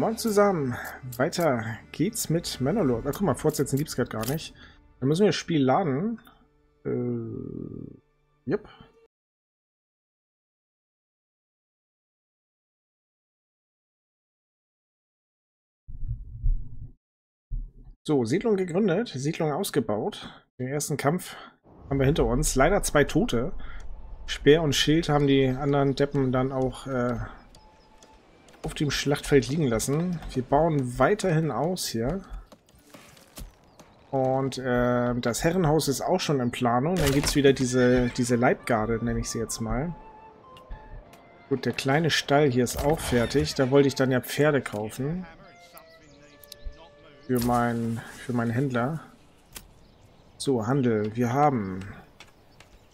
Moin zusammen. Weiter geht's mit Manowlord. Na guck mal, fortsetzen gibt's gerade gar nicht. Dann müssen wir das Spiel laden. Äh, yep. So, Siedlung gegründet, Siedlung ausgebaut. Den ersten Kampf haben wir hinter uns. Leider zwei Tote. Speer und Schild haben die anderen Deppen dann auch äh, auf dem Schlachtfeld liegen lassen. Wir bauen weiterhin aus hier. Und äh, das Herrenhaus ist auch schon in Planung. Dann gibt es wieder diese, diese Leibgarde, nenne ich sie jetzt mal. Gut, der kleine Stall hier ist auch fertig. Da wollte ich dann ja Pferde kaufen. Für, mein, für meinen Händler. So, Handel. Wir haben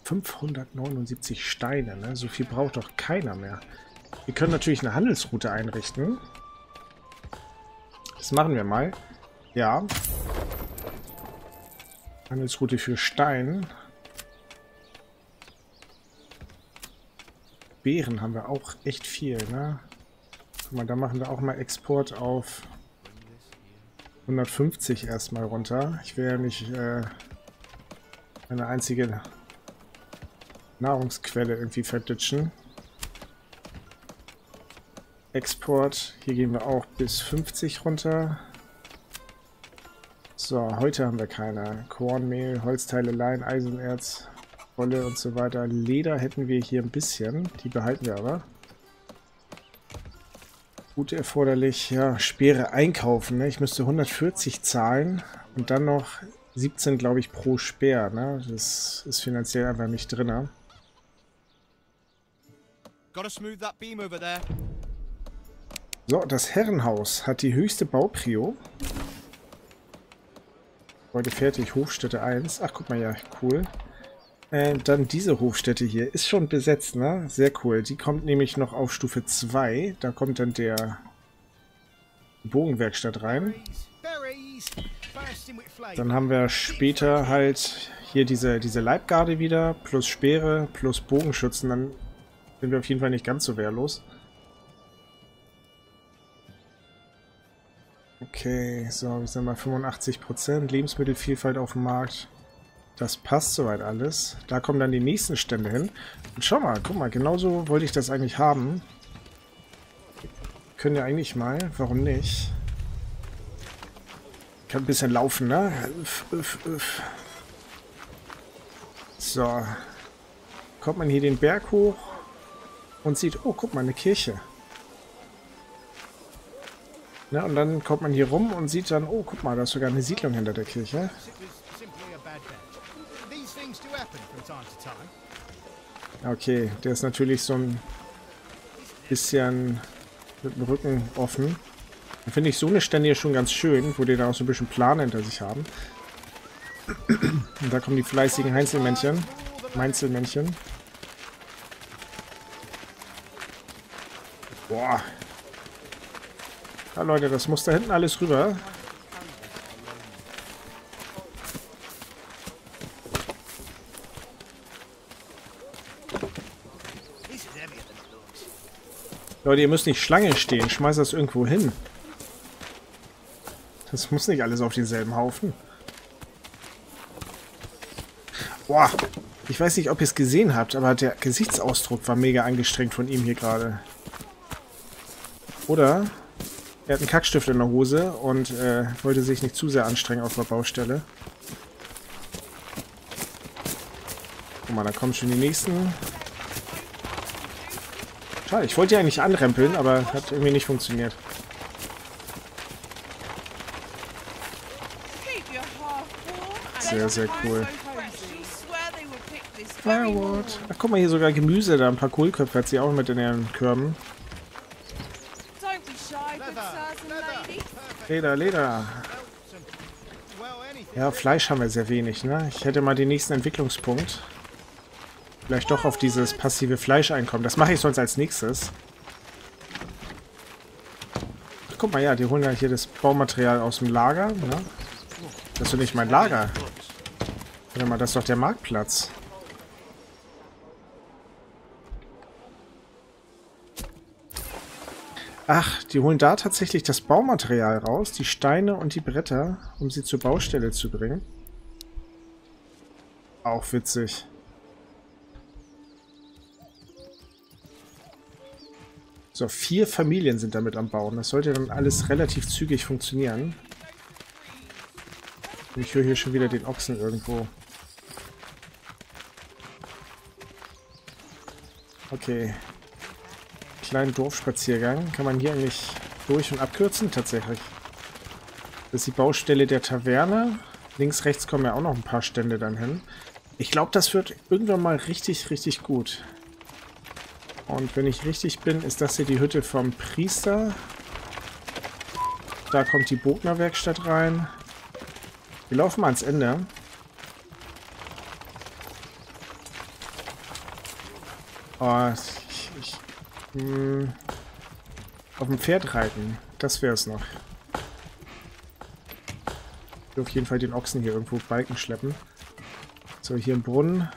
579 Steine. Ne? So viel braucht doch keiner mehr. Wir können natürlich eine Handelsroute einrichten. Das machen wir mal. Ja. Handelsroute für Stein. Beeren haben wir auch echt viel, ne? Guck mal, da machen wir auch mal Export auf 150 erstmal runter. Ich will ja nicht äh, eine einzige Nahrungsquelle irgendwie verditschen. Export. Hier gehen wir auch bis 50 runter. So, heute haben wir keine. Kornmehl, Holzteile, Lein, Eisenerz, Wolle und so weiter. Leder hätten wir hier ein bisschen. Die behalten wir aber. Gut erforderlich. Ja, Speere einkaufen. Ne? Ich müsste 140 zahlen und dann noch 17, glaube ich, pro Speer. Ne? Das ist finanziell einfach nicht drin. Ne? Gotta smooth that beam over there. So, das Herrenhaus hat die höchste Bauprio. Heute fertig, Hofstätte 1. Ach, guck mal, ja, cool. Äh, dann diese Hofstätte hier ist schon besetzt, ne? Sehr cool. Die kommt nämlich noch auf Stufe 2. Da kommt dann der Bogenwerkstatt rein. Dann haben wir später halt hier diese, diese Leibgarde wieder, plus Speere, plus Bogenschützen. Dann sind wir auf jeden Fall nicht ganz so wehrlos. Okay, so, wir sind mal 85%. Lebensmittelvielfalt auf dem Markt. Das passt soweit alles. Da kommen dann die nächsten Stände hin. Und schau mal, guck mal, genauso wollte ich das eigentlich haben. Können ja eigentlich mal, warum nicht? Kann ein bisschen laufen, ne? So. Kommt man hier den Berg hoch und sieht, oh, guck mal, eine Kirche. Ne, und dann kommt man hier rum und sieht dann, oh, guck mal, da ist sogar eine Siedlung hinter der Kirche. Okay, der ist natürlich so ein bisschen mit dem Rücken offen. Da finde ich so eine Stände hier schon ganz schön, wo die da auch so ein bisschen Plan hinter sich haben. Und da kommen die fleißigen Heinzelmännchen. Meinzelmännchen. Boah, ja, Leute, das muss da hinten alles rüber. Leute, ihr müsst nicht Schlange stehen. Schmeißt das irgendwo hin. Das muss nicht alles auf denselben Haufen. Boah, ich weiß nicht, ob ihr es gesehen habt, aber der Gesichtsausdruck war mega angestrengt von ihm hier gerade. Oder er hat einen Kackstift in der Hose und äh, wollte sich nicht zu sehr anstrengen auf der Baustelle. Guck mal, da kommen schon die nächsten. Schade, ich wollte ja eigentlich anrempeln, aber hat irgendwie nicht funktioniert. Sehr, sehr cool. Firewood. Ach, guck mal, hier sogar Gemüse, da ein paar Kohlköpfe hat sie auch mit in ihren Körben. Leder, Leder. Ja, Fleisch haben wir sehr wenig, ne? Ich hätte mal den nächsten Entwicklungspunkt. Vielleicht doch auf dieses passive Fleischeinkommen. Das mache ich sonst als nächstes. Ach, guck mal, ja, die holen ja hier das Baumaterial aus dem Lager, ne? Das ist doch nicht mein Lager. Warte mal, das ist doch der Marktplatz. Ach, die holen da tatsächlich das Baumaterial raus, die Steine und die Bretter, um sie zur Baustelle zu bringen. Auch witzig. So, vier Familien sind damit am Bauen. Das sollte dann alles relativ zügig funktionieren. Ich höre hier schon wieder den Ochsen irgendwo. Okay. Kleinen Dorfspaziergang. Kann man hier eigentlich durch und abkürzen? Tatsächlich. Das ist die Baustelle der Taverne. Links, rechts kommen ja auch noch ein paar Stände dann hin. Ich glaube, das wird irgendwann mal richtig, richtig gut. Und wenn ich richtig bin, ist das hier die Hütte vom Priester. Da kommt die Bognerwerkstatt rein. Wir laufen mal ans Ende. Oh, hm, auf dem Pferd reiten. Das wäre es noch. Ich will auf jeden Fall den Ochsen hier irgendwo Balken schleppen. So, hier im Brunnen.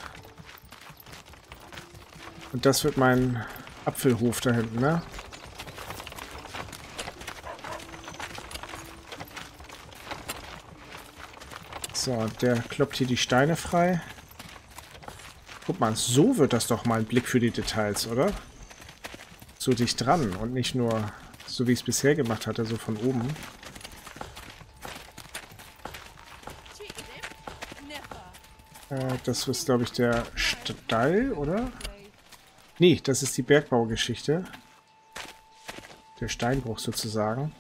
Und das wird mein Apfelhof da hinten, ne? So, der kloppt hier die Steine frei. Guck mal, so wird das doch mal ein Blick für die Details, oder? So dicht dran und nicht nur so, wie ich es bisher gemacht hatte, so von oben. Äh, das ist, glaube ich, der Stall, oder? Nee, das ist die Bergbaugeschichte. Der Steinbruch sozusagen.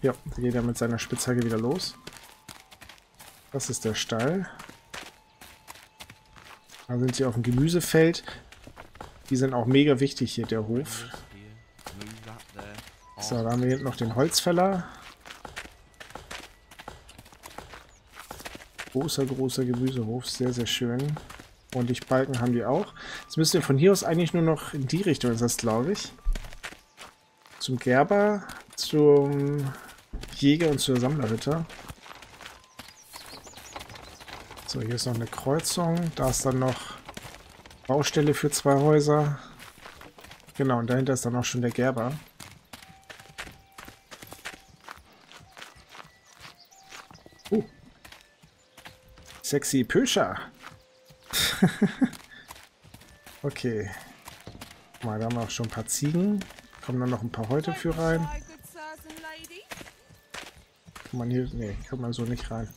Ja, da geht er mit seiner Spitzhacke wieder los. Das ist der Stall. Da sind sie auf dem Gemüsefeld. Die sind auch mega wichtig hier, der Hof. So, da haben wir hinten noch den Holzfäller. Großer, großer Gemüsehof. Sehr, sehr schön. Und die Balken haben die auch. Jetzt müssen wir von hier aus eigentlich nur noch in die Richtung, ist das glaube ich. Zum Gerber, zum Jäger und zur Sammlerhütte. So, hier ist noch eine Kreuzung. Da ist dann noch Baustelle für zwei Häuser. Genau, und dahinter ist dann auch schon der Gerber. Uh. Sexy Pöscher. okay. Mal, da haben wir auch schon ein paar Ziegen. Kommen dann noch ein paar Häute für rein. Kann man hier... Nee, kommt man so nicht rein.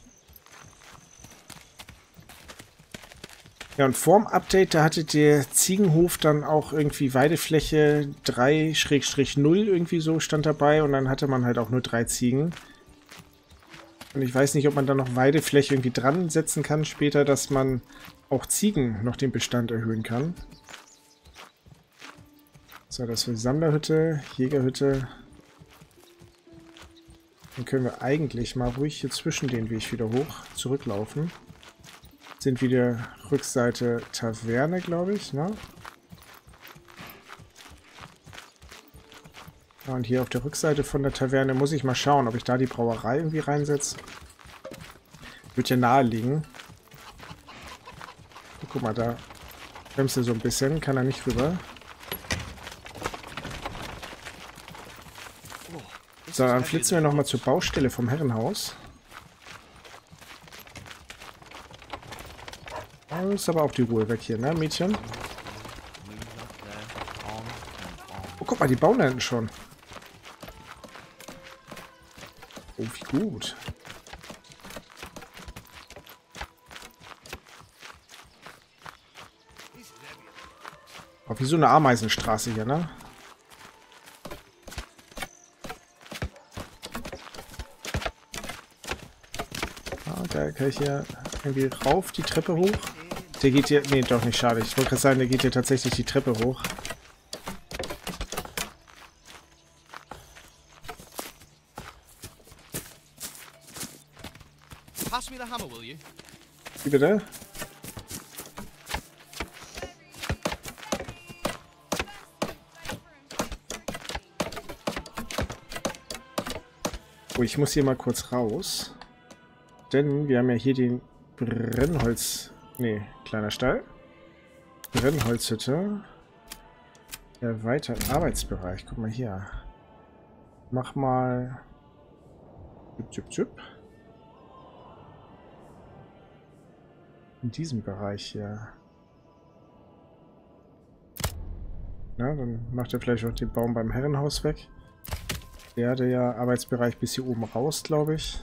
Ja, und vorm Update, da hatte der Ziegenhof dann auch irgendwie Weidefläche 3-0 irgendwie so stand dabei und dann hatte man halt auch nur drei Ziegen. Und ich weiß nicht, ob man da noch Weidefläche irgendwie dran setzen kann später, dass man auch Ziegen noch den Bestand erhöhen kann. So, das ist Sammlerhütte, Jägerhütte. Dann können wir eigentlich mal ruhig hier zwischen den Weg wieder hoch zurücklaufen sind wieder Rückseite Taverne, glaube ich, ne? Und hier auf der Rückseite von der Taverne muss ich mal schauen, ob ich da die Brauerei irgendwie reinsetze. Wird ja nahe liegen. Guck mal, da bremst du so ein bisschen, kann er nicht rüber. So, dann flitzen wir nochmal zur Baustelle vom Herrenhaus. Ist aber auch die Ruhe weg hier, ne, Mädchen? Oh, guck mal, die bauen da hinten schon. Oh, wie gut. Oh, wie so eine Ameisenstraße hier, ne? Ah, da kann ich hier irgendwie rauf die Treppe hoch. Der geht hier... Nee, doch nicht, schade. Ich wollte gerade sagen, der geht hier tatsächlich die Treppe hoch. Pass me the hammer, will you? Wie bitte? Oh, ich muss hier mal kurz raus. Denn wir haben ja hier den Brennholz... Nee, kleiner Stall. Brennholzhütte. Erweitert Arbeitsbereich. Guck mal hier. Mach mal. Zip, zip, zip. In diesem Bereich hier. Na, dann macht er vielleicht auch den Baum beim Herrenhaus weg. Der hatte ja Arbeitsbereich bis hier oben raus, glaube ich.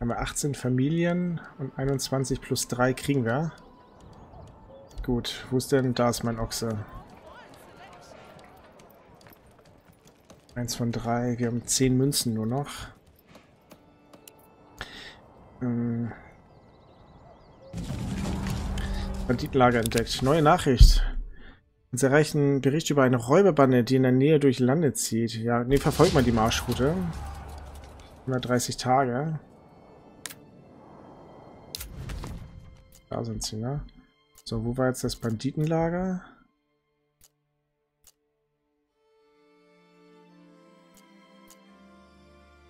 Haben wir 18 Familien und 21 plus 3 kriegen wir. Gut, wo ist denn? Da ist mein Ochse. Eins von drei. Wir haben 10 Münzen nur noch. Ähm Banditenlager entdeckt. Neue Nachricht. Uns erreichen Bericht über eine Räuberbande, die in der Nähe durch Lande zieht. Ja, ne, verfolgt mal die Marschroute. 130 Tage. Da sind sie, ne? So, wo war jetzt das Banditenlager?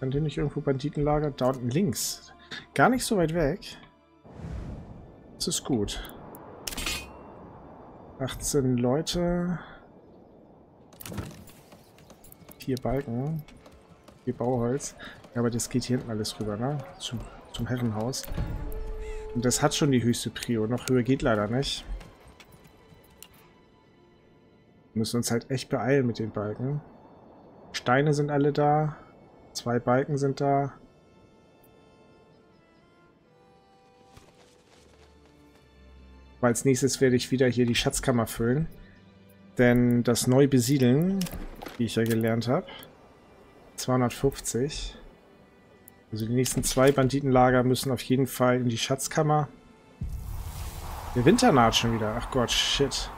Kann hier nicht irgendwo Banditenlager? Da unten links. Gar nicht so weit weg. Das ist gut. 18 Leute. Vier Balken. Vier Bauholz. Ja, aber das geht hier hinten alles rüber, ne? Zum, zum Herrenhaus. Und das hat schon die höchste Prio. Noch höher geht leider nicht. Wir müssen uns halt echt beeilen mit den Balken. Steine sind alle da. Zwei Balken sind da. Als nächstes werde ich wieder hier die Schatzkammer füllen. Denn das Neubesiedeln, wie ich ja gelernt habe, 250. Also die nächsten zwei Banditenlager müssen auf jeden Fall in die Schatzkammer. Der Winter naht schon wieder. Ach Gott, shit.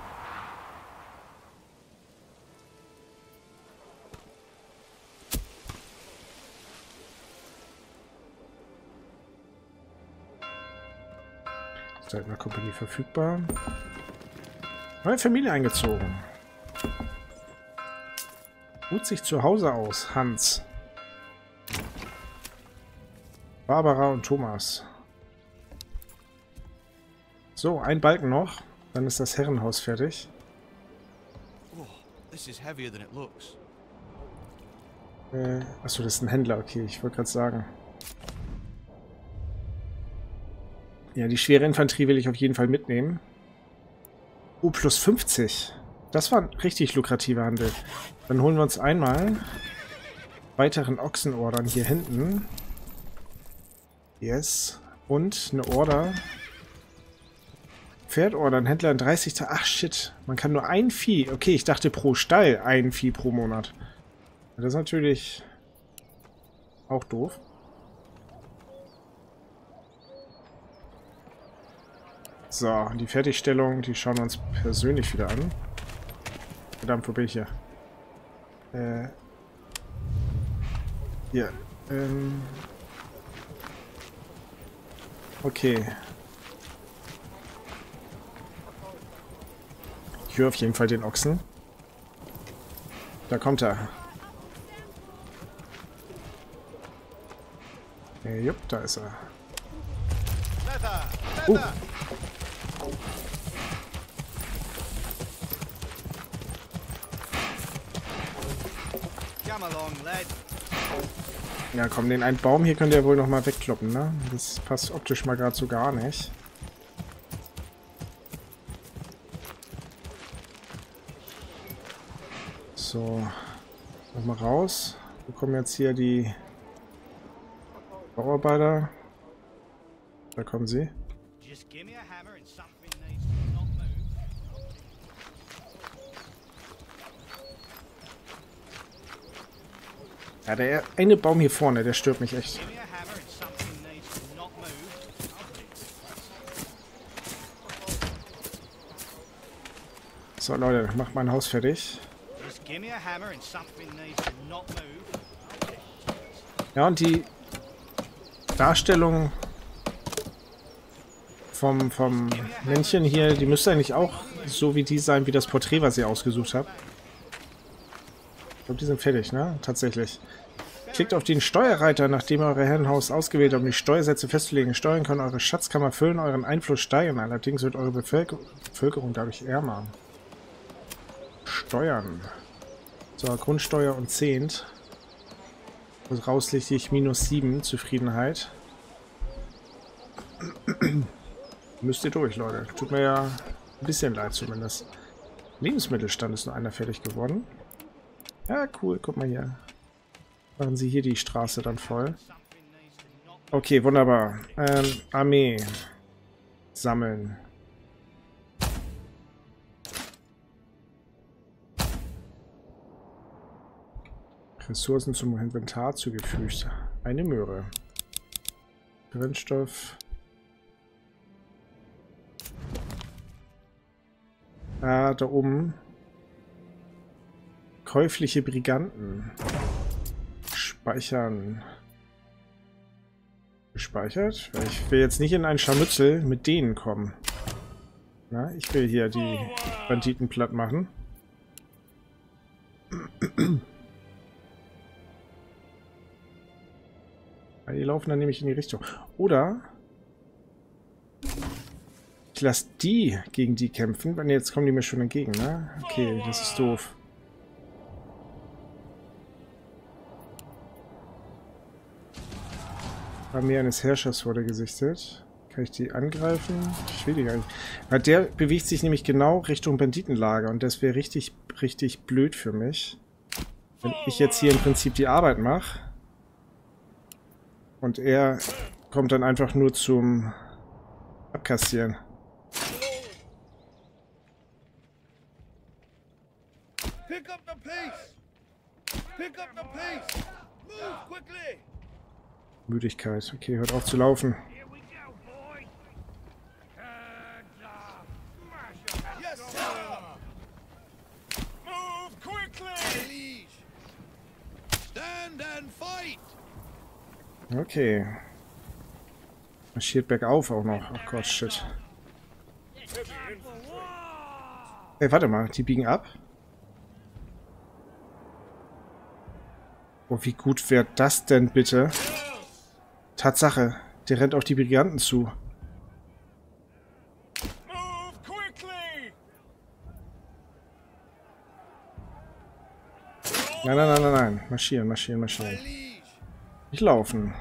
Seitner Kompanie verfügbar. Neue Familie eingezogen. Ruht sich zu Hause aus, Hans. Barbara und Thomas. So, ein Balken noch. Dann ist das Herrenhaus fertig. Oh. Äh, achso, das ist ein Händler. Okay, ich wollte gerade sagen. Ja, die schwere Infanterie will ich auf jeden Fall mitnehmen. Oh, plus 50. Das war ein richtig lukrativer Handel. Dann holen wir uns einmal weiteren Ochsenordern hier hinten. Yes. Und eine Order. Pferdordern, Händler in 30 Tagen. Ach shit, man kann nur ein Vieh. Okay, ich dachte pro Stall ein Vieh pro Monat. Das ist natürlich auch doof. So, die Fertigstellung, die schauen wir uns persönlich wieder an. Verdammt, wo bin ich hier? Äh. Hier. Ähm. Okay. Ich höre auf jeden Fall den Ochsen. Da kommt er. Äh, jupp, da ist er. Uh. Ja, komm, den einen Baum hier könnt ihr wohl noch mal wegkloppen, ne? Das passt optisch mal gerade so gar nicht. So, nochmal raus. Wir kommen jetzt hier die Bauarbeiter. Da kommen sie. Ja, der eine Baum hier vorne, der stört mich echt. So, Leute, mach mein Haus fertig. Ja, und die Darstellung vom, vom Männchen hier, die müsste eigentlich auch so wie die sein, wie das Porträt, was ich ausgesucht habe. Glaube, die sind fertig, ne? Tatsächlich. Klickt auf den Steuerreiter, nachdem ihr euer Herrenhaus ausgewählt habt, um die Steuersätze festzulegen. Steuern können eure Schatzkammer füllen, euren Einfluss steigern. Allerdings wird eure Bevölker Bevölkerung dadurch ärmer. Steuern. So, Grundsteuer und Zehnt. Und rauslichte ich minus 7, Zufriedenheit. Müsst ihr durch, Leute. Tut mir ja ein bisschen leid zumindest. Lebensmittelstand ist nur einer fertig geworden. Ja, cool. Guck mal hier. Machen sie hier die Straße dann voll. Okay, wunderbar. Ähm, Armee. Sammeln. Ressourcen zum Inventar zugefügt. Eine Möhre. Brennstoff. Ah, da oben. Käufliche Briganten. Speichern. Gespeichert? Ich will jetzt nicht in ein Scharmützel mit denen kommen. Na, ich will hier die Banditen platt machen. Die laufen dann nämlich in die Richtung. Oder ich lasse die gegen die kämpfen. Jetzt kommen die mir schon entgegen, ne? Okay, das ist doof. Armee eines Herrschers wurde gesichtet. Kann ich die angreifen? Ich will die gar nicht. Weil der bewegt sich nämlich genau Richtung Banditenlager und das wäre richtig, richtig blöd für mich. Wenn ich jetzt hier im Prinzip die Arbeit mache und er kommt dann einfach nur zum Abkassieren. Pick up the pace! Pick up the pace! Move quickly! Müdigkeit. Okay, hört auf zu laufen. Okay. Marschiert bergauf auch noch. Ach Gott, shit. Ey, warte mal. Die biegen ab? Oh, wie gut wäre das denn bitte? Tatsache, der rennt auf die Briganten zu. Nein, nein, nein, nein, nein. Marschieren, marschieren, marschieren. Nicht laufen.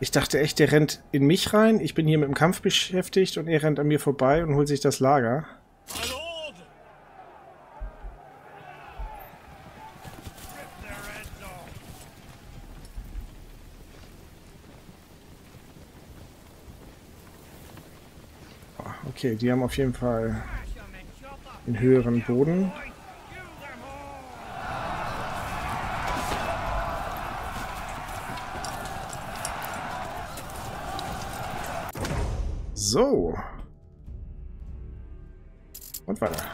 Ich dachte echt, der rennt in mich rein. Ich bin hier mit dem Kampf beschäftigt und er rennt an mir vorbei und holt sich das Lager. Okay, die haben auf jeden Fall einen höheren Boden. So. Und weiter.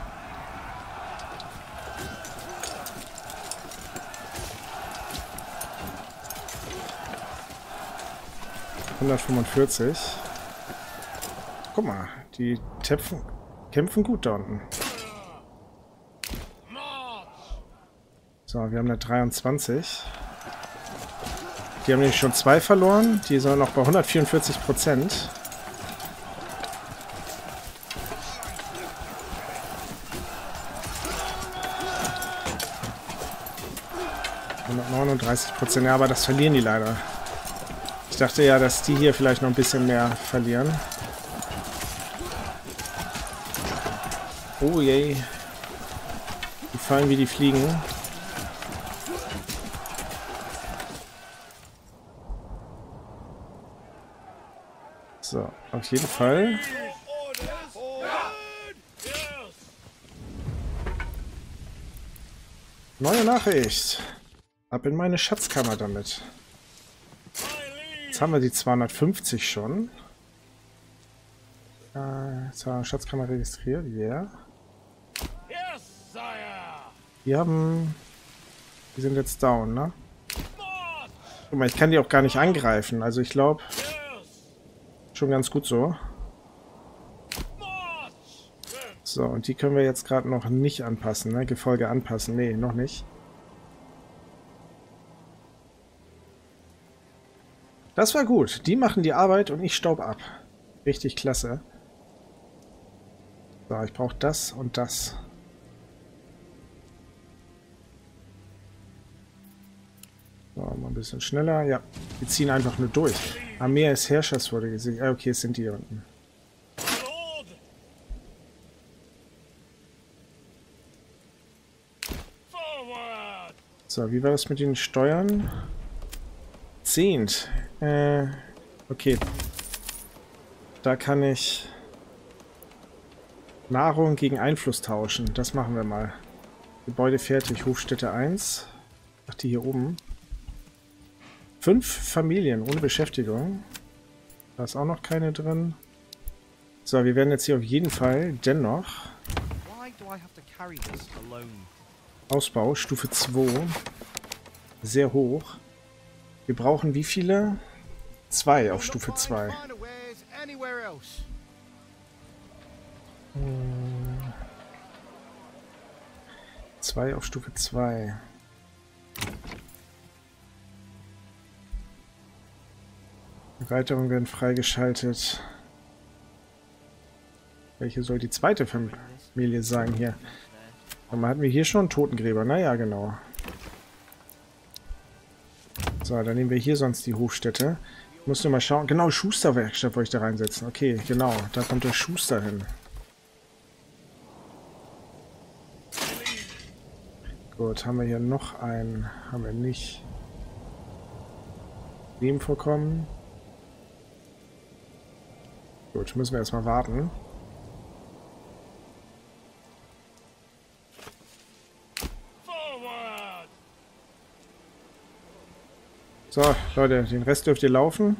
Hundertfünfundvierzig. Guck mal, die Töpfen kämpfen gut da unten. So, wir haben eine 23. Die haben nämlich schon zwei verloren. Die sind noch bei 144 Prozent. Prozent, ja, aber das verlieren die leider. Ich dachte ja, dass die hier vielleicht noch ein bisschen mehr verlieren. Oh je. Die fallen wie die fliegen. So, auf jeden Fall. Neue Nachricht. Ab in meine Schatzkammer damit. Jetzt haben wir die 250 schon. Äh, Schatzkammer registriert, ja. Yeah. Die haben... Die sind jetzt down, ne? Guck mal, ich kann die auch gar nicht angreifen. Also ich glaube... Schon ganz gut so. So, und die können wir jetzt gerade noch nicht anpassen, ne? Gefolge anpassen. Nee, noch nicht. Das war gut. Die machen die Arbeit und ich staub ab. Richtig klasse. So, ich brauche das und das. So, mal ein bisschen schneller. Ja, wir ziehen einfach nur durch. Armee des Herrschers wurde gesehen. Ah, okay, es sind die hier unten. So, wie war das mit den Steuern? Zehnt. Äh, okay. Da kann ich Nahrung gegen Einfluss tauschen. Das machen wir mal. Gebäude fertig. Hofstätte 1. Ach, die hier oben. Fünf Familien ohne Beschäftigung. Da ist auch noch keine drin. So, wir werden jetzt hier auf jeden Fall dennoch Ausbau, Stufe 2. Sehr hoch. Wir brauchen wie viele? Zwei auf Stufe 2. Hm. Zwei auf Stufe 2. Erweiterungen werden freigeschaltet. Welche soll die zweite Familie sein hier? Dann hatten wir hier schon Totengräber. Naja, genau. So, dann nehmen wir hier sonst die Hofstätte. Ich muss nur mal schauen. Genau, Schusterwerkstatt wollte ich da reinsetzen. Okay, genau. Da kommt der Schuster hin. Gut, haben wir hier noch einen? Haben wir nicht. Nebenvorkommen. Gut, müssen wir erstmal warten. So, Leute, den Rest dürft ihr laufen.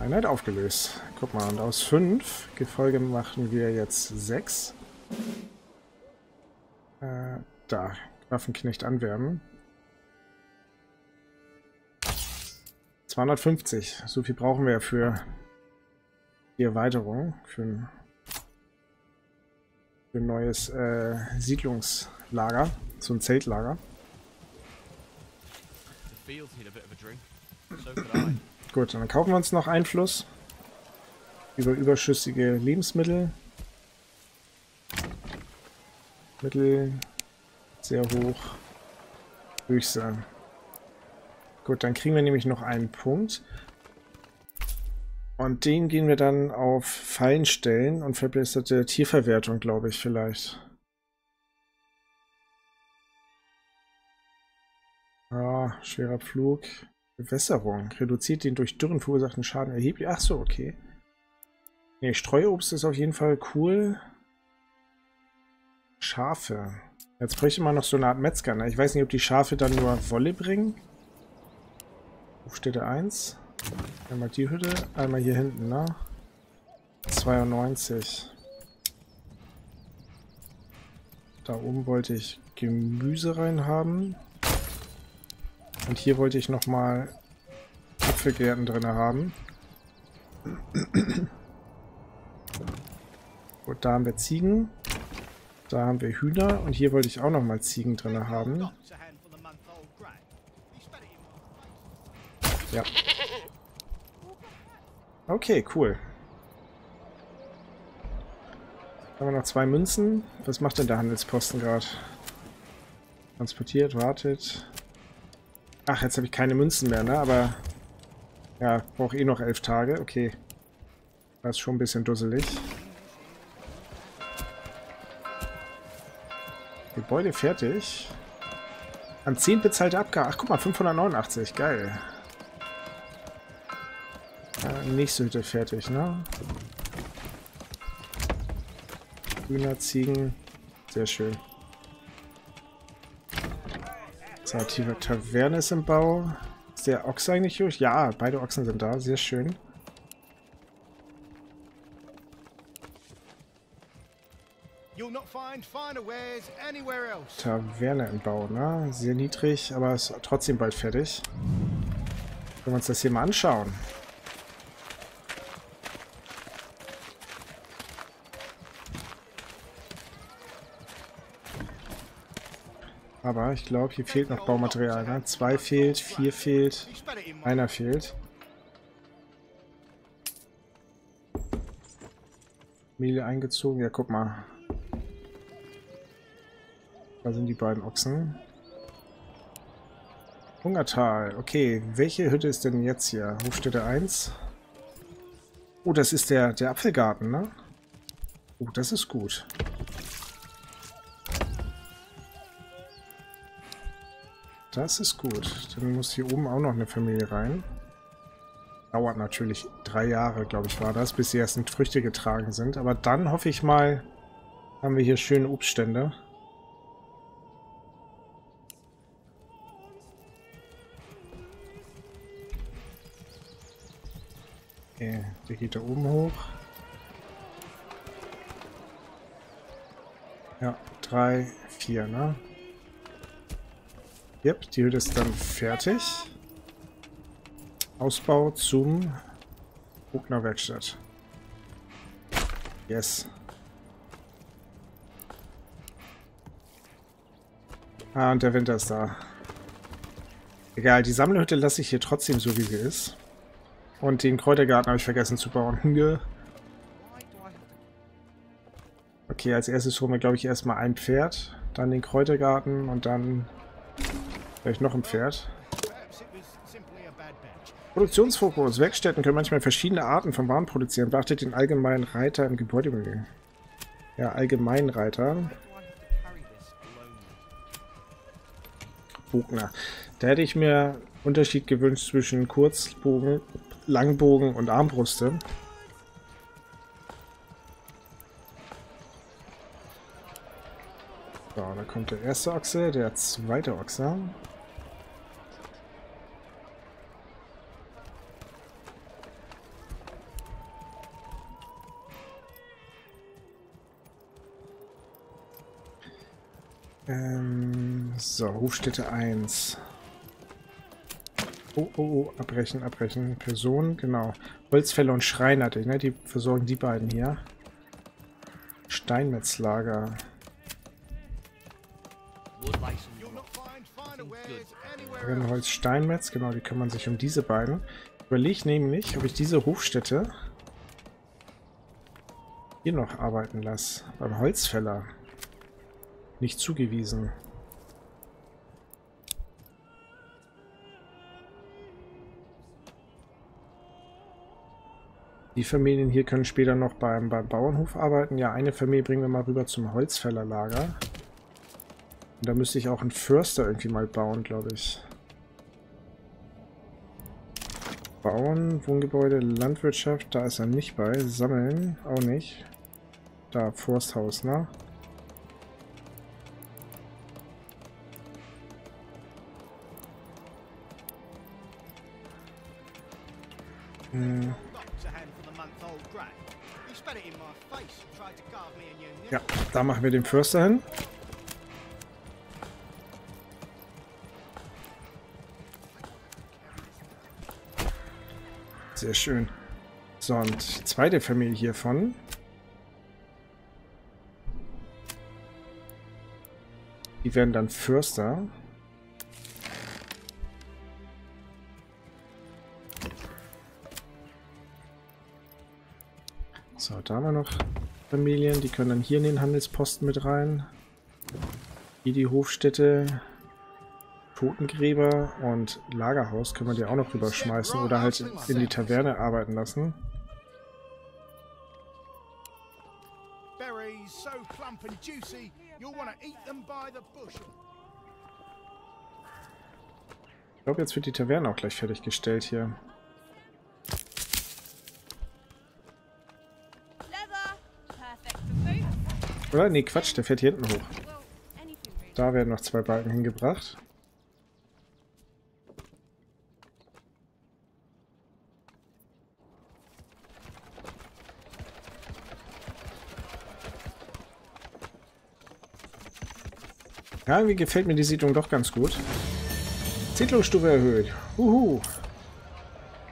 Einheit aufgelöst. Guck mal, und aus fünf Gefolge machen wir jetzt sechs. Äh, da. Waffenknecht anwerben. 250. So viel brauchen wir für die Erweiterung. Für ein, für ein neues äh, Siedlungslager. So ein Zeltlager. Gut, dann kaufen wir uns noch Einfluss über überschüssige Lebensmittel. Mittel, sehr hoch, höchste. Gut, dann kriegen wir nämlich noch einen Punkt. Und den gehen wir dann auf Fallen stellen und verbesserte Tierverwertung, glaube ich, vielleicht. Ah, schwerer Flug. Bewässerung. Reduziert den durch Dürren verursachten Schaden erheblich. Ach so, okay. Ne, Streuobst ist auf jeden Fall cool. Schafe. Jetzt bräuchte man noch so eine Art Metzger. Ne? Ich weiß nicht, ob die Schafe dann nur Wolle bringen. Hofstätte 1. Einmal die Hütte, einmal hier hinten, ne? 92. Da oben wollte ich Gemüse rein haben. Und hier wollte ich nochmal Apfelgärten drin haben. Gut, da haben wir Ziegen. Da haben wir Hühner. Und hier wollte ich auch nochmal Ziegen drin haben. Ja. Okay, cool. Haben wir noch zwei Münzen. Was macht denn der Handelsposten gerade? Transportiert, wartet. Ach, jetzt habe ich keine Münzen mehr, ne? Aber ja, brauche eh noch elf Tage. Okay. Das ist schon ein bisschen dusselig. Gebäude fertig. An 10 bezahlte Abgabe. Ach, guck mal, 589. Geil. Äh, nächste Hütte fertig, ne? Hühner, Ziegen. Sehr schön. Die Taverne ist im Bau. Ist der Ochse eigentlich durch? Ja, beide Ochsen sind da. Sehr schön. Taverne im Bau, ne? Sehr niedrig, aber ist trotzdem bald fertig. Können wir uns das hier mal anschauen. Aber ich glaube, hier fehlt noch Baumaterial. Ne? Zwei fehlt, vier fehlt, einer fehlt. Familie eingezogen. Ja, guck mal. Da sind die beiden Ochsen. Hungertal. Okay, welche Hütte ist denn jetzt hier? Hofstätte 1. Oh, das ist der, der Apfelgarten, ne? Oh, das ist gut. Das ist gut. Dann muss hier oben auch noch eine Familie rein. Dauert natürlich drei Jahre, glaube ich, war das, bis die ersten Früchte getragen sind. Aber dann hoffe ich mal, haben wir hier schöne Obststände. Okay, der geht da oben hoch. Ja, drei, vier, ne? Yep, die Hütte ist dann fertig. Ausbau zum Bugner Werkstatt. Yes. Ah, und der Winter ist da. Egal, die Sammlerhütte lasse ich hier trotzdem so, wie sie ist. Und den Kräutergarten habe ich vergessen zu bauen. Okay, als erstes holen wir, glaube ich, erstmal ein Pferd. Dann den Kräutergarten und dann vielleicht noch ein Pferd. Produktionsfokus. Werkstätten können manchmal verschiedene Arten von Waren produzieren. Beachtet den allgemeinen Reiter im Gebäude. Ja, allgemeinen Reiter. Bogner. Da hätte ich mir Unterschied gewünscht zwischen Kurzbogen, Langbogen und Armbruste. So, da kommt der erste Ochse, der zweite Ochse. Ähm, so, Hofstätte 1. Oh, oh, oh, abbrechen, abbrechen. Person, genau. Holzfäller und Schrein hatte ich, ne? Die versorgen die beiden hier. Steinmetzlager. Holz Steinmetz, genau, die kümmern sich um diese beiden. Überlege nämlich, ob ich diese Hofstätte hier noch arbeiten lasse. Beim Holzfäller. Nicht zugewiesen. Die Familien hier können später noch beim, beim Bauernhof arbeiten. Ja, eine Familie bringen wir mal rüber zum Holzfällerlager. Und da müsste ich auch einen Förster irgendwie mal bauen, glaube ich. Bauen, Wohngebäude, Landwirtschaft, da ist er nicht bei. Sammeln, auch nicht. Da, Forsthaus, ne? Ja, da machen wir den Förster hin. Sehr schön. So, und die zweite Familie hiervon. Die werden dann Förster. Da haben wir noch Familien. Die können dann hier in den Handelsposten mit rein. Hier die Hofstätte, Totengräber und Lagerhaus können wir die auch noch rüberschmeißen oder halt in die Taverne arbeiten lassen. Ich glaube, jetzt wird die Taverne auch gleich fertiggestellt hier. Oder? Nee, Quatsch, der fährt hier hinten hoch. Da werden noch zwei Balken hingebracht. Ja, irgendwie gefällt mir die Siedlung doch ganz gut. Siedlungsstufe erhöht. Uhu.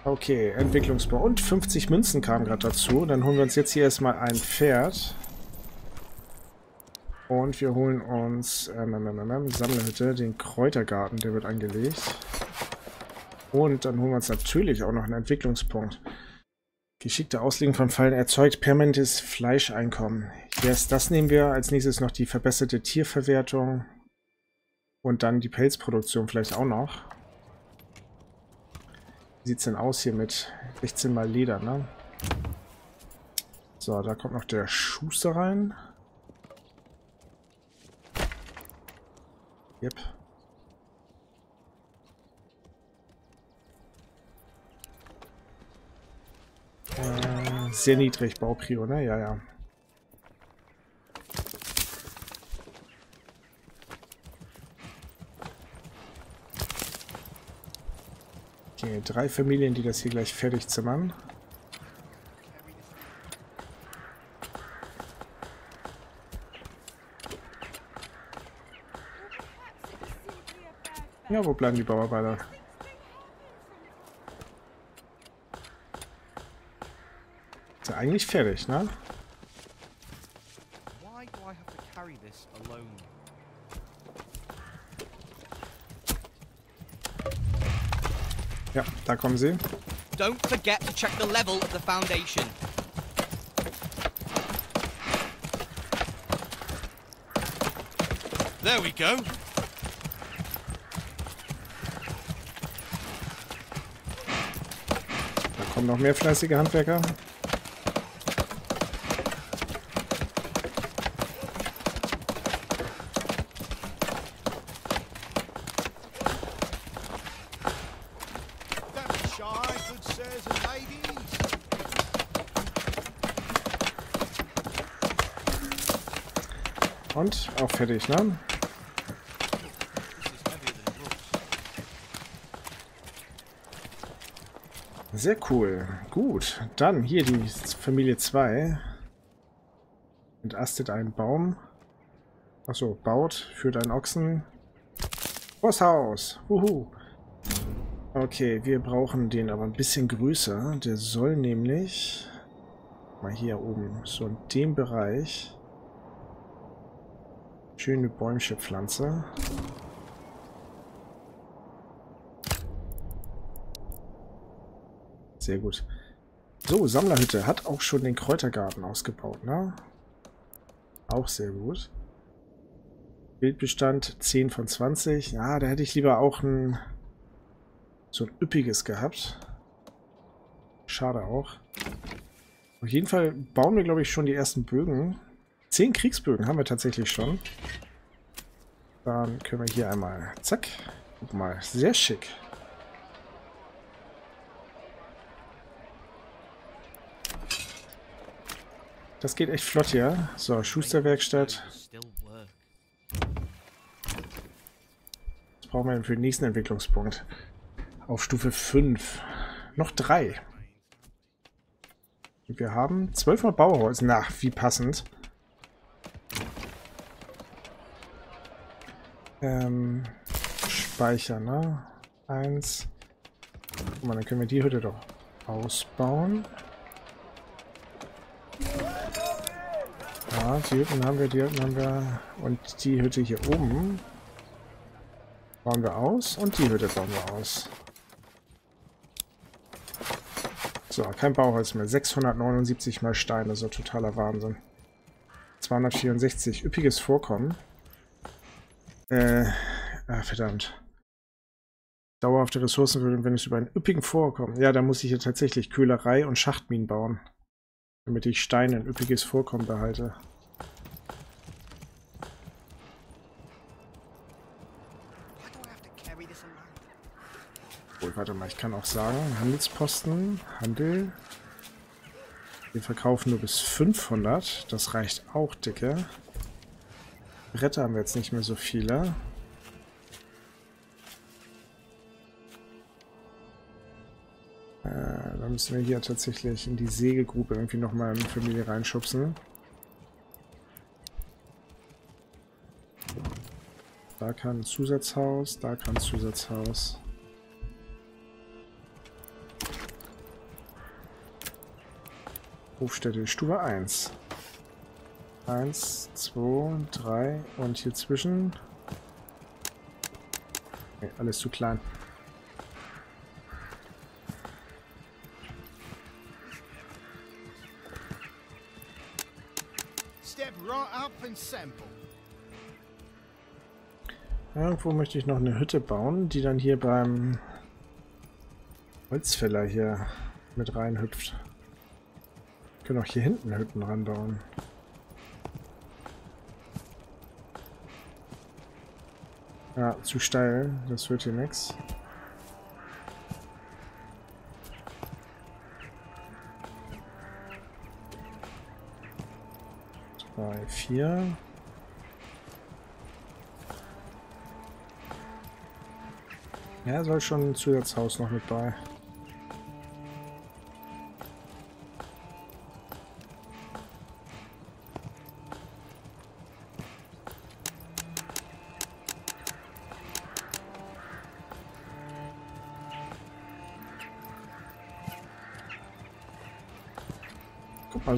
Okay, Entwicklungsbau. Und 50 Münzen kamen gerade dazu. Dann holen wir uns jetzt hier erstmal ein Pferd. Und wir holen uns ähm, ähm, ähm, ähm, Sammlerhütte, den Kräutergarten, der wird angelegt. Und dann holen wir uns natürlich auch noch einen Entwicklungspunkt. Geschickte Auslegung von Fallen erzeugt permanentes Fleischeinkommen. Yes, das nehmen wir. Als nächstes noch die verbesserte Tierverwertung. Und dann die Pelzproduktion vielleicht auch noch. Wie sieht es denn aus hier mit 16 mal Leder, ne? So, da kommt noch der Schuster rein. Yep. Äh, sehr niedrig, Bauprio, ne? Ja, ja. Okay, drei Familien, die das hier gleich fertig zimmern. Ja, wo bleiben die Bauarbeiter? Ist ja eigentlich fertig, ne? Ja, da kommen sie. Don't forget to check the level of the foundation. There we go. Kommen noch mehr fleißige Handwerker. Und auch fertig, ne? Sehr cool. Gut. Dann hier die Familie 2. Entastet einen Baum. Achso, baut, führt einen Ochsen. Vors Haus. Huhu. Okay, wir brauchen den aber ein bisschen größer. Der soll nämlich... Mal hier oben. So in dem Bereich. Schöne Bäumchen pflanze. Sehr gut. So, Sammlerhütte hat auch schon den Kräutergarten ausgebaut, ne? Auch sehr gut. Bildbestand 10 von 20. Ja, da hätte ich lieber auch ein so ein üppiges gehabt. Schade auch. Auf jeden Fall bauen wir, glaube ich, schon die ersten Bögen. Zehn Kriegsbögen haben wir tatsächlich schon. Dann können wir hier einmal... Zack. Guck mal, sehr schick. Das geht echt flott hier. So, Schusterwerkstatt. Was brauchen wir denn für den nächsten Entwicklungspunkt? Auf Stufe 5. Noch drei. Und wir haben 12 Mal Bauholz. Na, wie passend. Ähm, speichern, ne? Eins. Guck mal, dann können wir die Hütte doch ausbauen. Die Hütten haben wir, die Hütten haben wir. Und die Hütte hier oben bauen wir aus. Und die Hütte bauen wir aus. So, kein Bauholz mehr. 679 mal Stein, also totaler Wahnsinn. 264, üppiges Vorkommen. Äh, ah, verdammt. Dauerhafte Ressourcen, wenn es über einen üppigen Vorkommen. Ja, da muss ich hier tatsächlich Köhlerei und Schachtminen bauen. Damit ich Steine ein üppiges Vorkommen behalte. Warte mal, ich kann auch sagen, Handelsposten, Handel. Wir verkaufen nur bis 500. Das reicht auch dicke. Bretter haben wir jetzt nicht mehr so viele. Äh, dann müssen wir hier tatsächlich in die Segelgrube irgendwie nochmal eine Familie reinschubsen. Da kann ein Zusatzhaus, da kann ein Zusatzhaus. Hofstätte, Stufe 1. Eins, zwei, drei und hier zwischen. Okay, alles zu klein. Step right up and sample. Irgendwo möchte ich noch eine Hütte bauen, die dann hier beim Holzfäller hier mit reinhüpft. Können auch hier hinten Hütten ranbauen. Ja, zu steil. Das wird hier nichts. Zwei, vier. Ja, soll schon ein Zusatzhaus noch mit bei.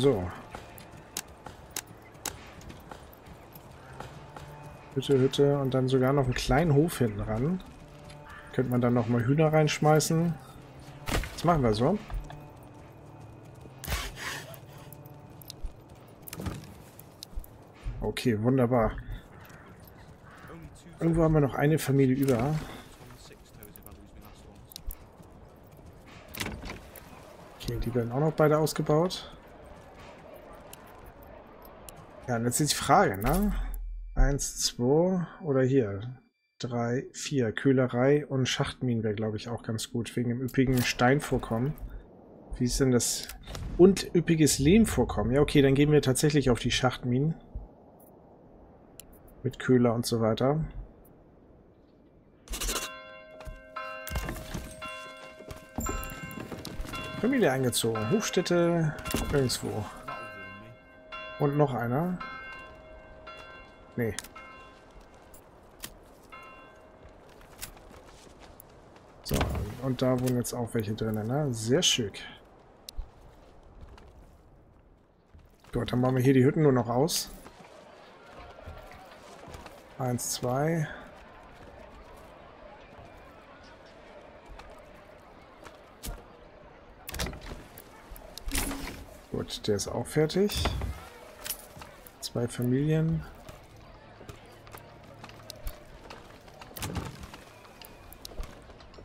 So. Hütte, Hütte und dann sogar noch einen kleinen Hof hinten ran. Könnte man dann noch mal Hühner reinschmeißen. Das machen wir so. Okay, wunderbar. Irgendwo haben wir noch eine Familie über. 26 toes if I lose my last ones. Okay, die werden auch noch beide ausgebaut. Ja, und jetzt ist die Frage, ne? Eins, zwei oder hier. Drei, vier. Köhlerei und Schachtminen wäre, glaube ich, auch ganz gut. Wegen dem üppigen Steinvorkommen. Wie ist denn das? Und üppiges Lehmvorkommen. Ja, okay, dann gehen wir tatsächlich auf die Schachtminen. Mit Köhler und so weiter. Familie eingezogen. Hofstätte nirgendwo. Und noch einer. Nee. So, und da wohnen jetzt auch welche drinnen, ne? Sehr schick. Gut, dann machen wir hier die Hütten nur noch aus. Eins, zwei. Gut, der ist auch fertig. Zwei Familien.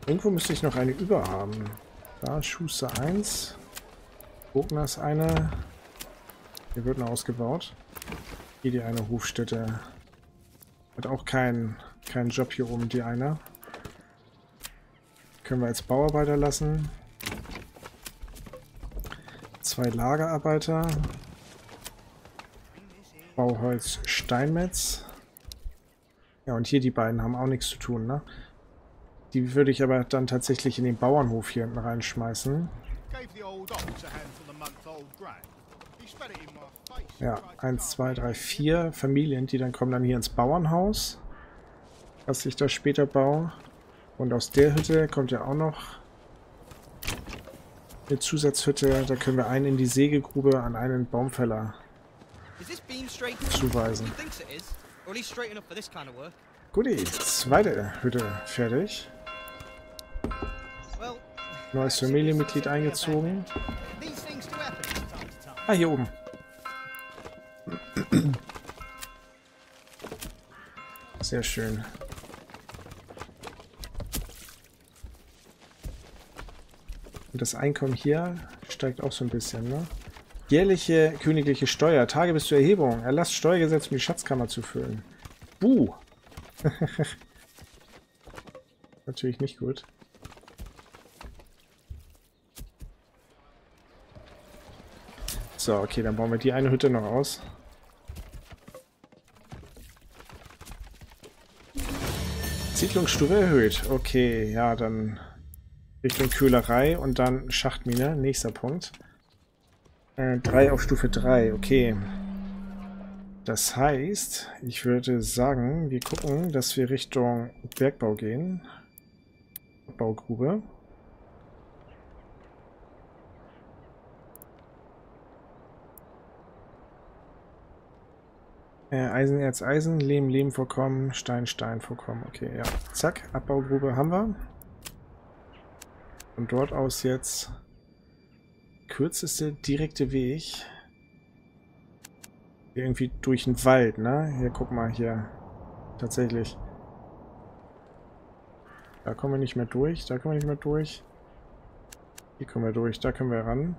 Irgendwo müsste ich noch eine über haben. Da, Schuster 1. Bogner ist eine. Hier wird noch ausgebaut. Hier die eine Hofstätte. Hat auch keinen keinen Job hier oben, die eine. Können wir als Bauarbeiter lassen. Zwei Lagerarbeiter. Bauholz Steinmetz. Ja, und hier die beiden haben auch nichts zu tun, ne? Die würde ich aber dann tatsächlich in den Bauernhof hier hinten reinschmeißen. Ja, Tried to eins, zwei, calm drei, me vier Familien, die dann kommen dann hier ins Bauernhaus. Was ich da später baue. Und aus der Hütte kommt ja auch noch eine Zusatzhütte. Da können wir einen in die Sägegrube an einen Baumfäller zuweisen. Guti, zweite Hütte fertig. Neues Familienmitglied eingezogen. Ah, hier oben. Sehr schön. Und das Einkommen hier steigt auch so ein bisschen, ne? Jährliche königliche Steuer. Tage bis zur Erhebung. Erlasst Steuergesetz, um die Schatzkammer zu füllen. Buh. Natürlich nicht gut. So, okay, dann bauen wir die eine Hütte noch aus. Siedlungsstufe erhöht. Okay, ja, dann Richtung Köhlerei und dann Schachtmine. Nächster Punkt. Äh, 3 auf Stufe 3, okay. Das heißt, ich würde sagen, wir gucken, dass wir Richtung Bergbau gehen. Baugrube. Äh, Eisenerz, Eisen, Lehm, Lehm vorkommen, Stein, Stein vorkommen. Okay, ja. Zack, Abbaugrube haben wir. Von dort aus jetzt kürzeste direkte Weg. Irgendwie durch den Wald, ne? Hier, guck mal, hier. Tatsächlich. Da kommen wir nicht mehr durch, da kommen wir nicht mehr durch. Hier kommen wir durch, da können wir ran.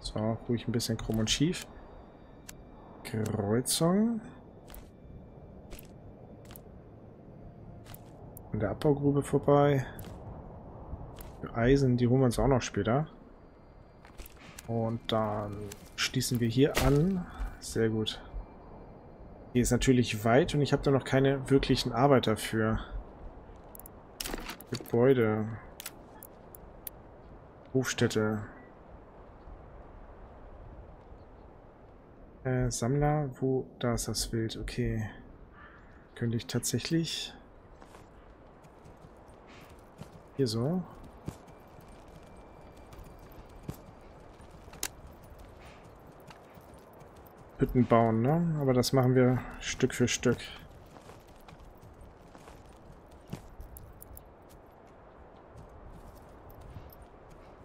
So, ruhig ein bisschen krumm und schief. Kreuzung. An der Abbaugrube vorbei. Eisen, die holen wir uns auch noch später. Und dann schließen wir hier an. Sehr gut. Hier ist natürlich weit und ich habe da noch keine wirklichen Arbeiter für. Gebäude. Hofstätte. Äh, Sammler, wo? Da ist das Wild, okay. Könnte ich tatsächlich... Hier so. Hütten bauen, ne? Aber das machen wir Stück für Stück.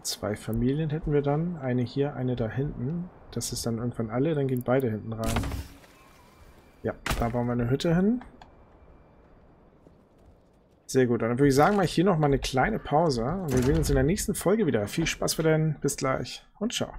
Zwei Familien hätten wir dann. Eine hier, eine da hinten. Das ist dann irgendwann alle, dann gehen beide hinten rein. Ja, da bauen wir eine Hütte hin. Sehr gut, dann würde ich sagen, ich hier nochmal eine kleine Pause. Und wir sehen uns in der nächsten Folge wieder. Viel Spaß für den, bis gleich und ciao.